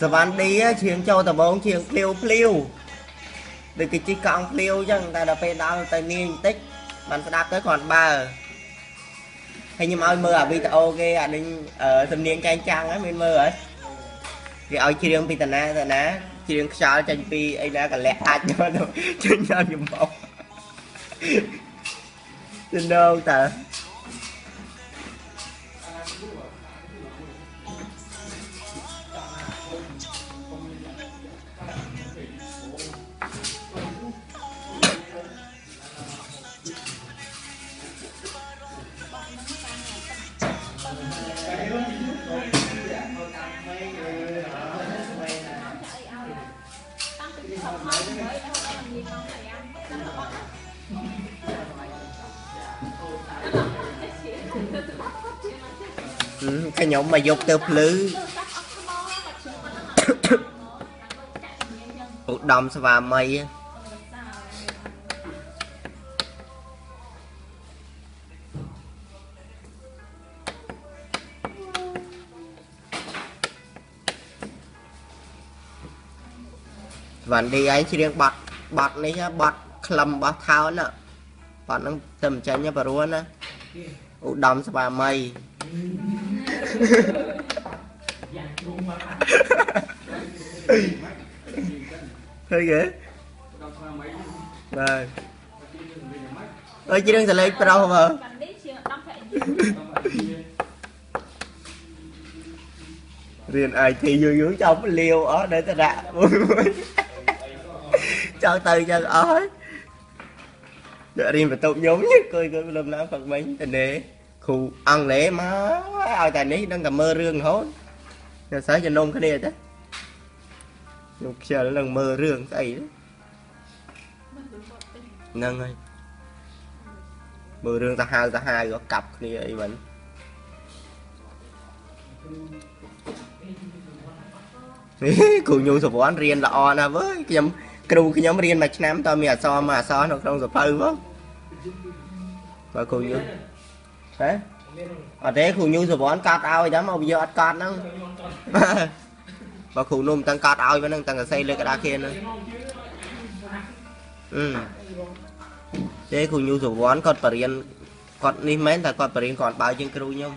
សវណ្ណឌីច្រៀងចូលដំបងច្រៀងភ្លាវភ្លាវដូចគេជិះកង់ភ្លាវអញ្ចឹងតែដល់ពេលដល់ទៅនាងបន្តិចបានស្ដាប់ទៅគ្រាន់បើហើយខ្ញុំឲ្យមើលអាវីដេអូគេអានេះសំនៀងចែងចាំងហ្នឹងមានមើលហើយគេឲ្យច្រៀងពីតាណាតាណាច្រៀងខ្យល់ចេញពីអីណាកលៈអាចយកទៅចេញដល់ខ្ញុំបោកទៅនៅតើ ខ្ញុំមកយកទៅភ្លឺឧត្តមស្វាមីស្វាន់ឌីឯងច្រៀងបត់បត់នេះបត់ខ្លឹមរបស់ថោនណាបត់ហ្នឹងទៅមិនចាញ់ទេបរួនណាឧត្តមស្វាមីឃើញទេបាទអើយច្រៀងសលេងប្រុសមើលកាន់នេះជាដំភ័យរៀន IT យូរយូរចង់លាវអស់នៅតែដាក់ ចង់ទៅចឹងអស់ហើយអ្នករៀនបន្ទប់ខ្ញុំនេះគួយគួយលំណាផឹកមិញតនេគ្រូអង់គ្លេសមកឲ្យតែនេះដឹងតែមើលរឿងរហូតតែសិស្សជំនុំគ្នាទេខ្ញុំខ្ជិលនឹងមើលរឿងស្អីហ្នឹងហើយមើលរឿងសាហាវសាហាវក៏កាប់គ្នាអីមិនគ្រូញូសវ័នរៀនល្អណាស់វើយខ្ញុំ គ្រូខ្ញុំរៀនមួយឆ្នាំតើមានអក្សរមួយអក្សរនៅក្នុងសភៅបងបើគ្រូញូហ៎អត់ទេគ្រូញូសវ័នកាត់ឲ្យតែមកវាអត់កាត់ហ្នឹងបើគ្រូនោះមិនទាំងកាត់ឲ្យហ្នឹងទាំងសរសេរលើក្តារខៀនហ្នឹងអឺទេគ្រូញូសវ័នគាត់បរៀនគាត់នេះមែនតែគាត់បរៀនគាត់បើជាងគ្រូខ្ញុំ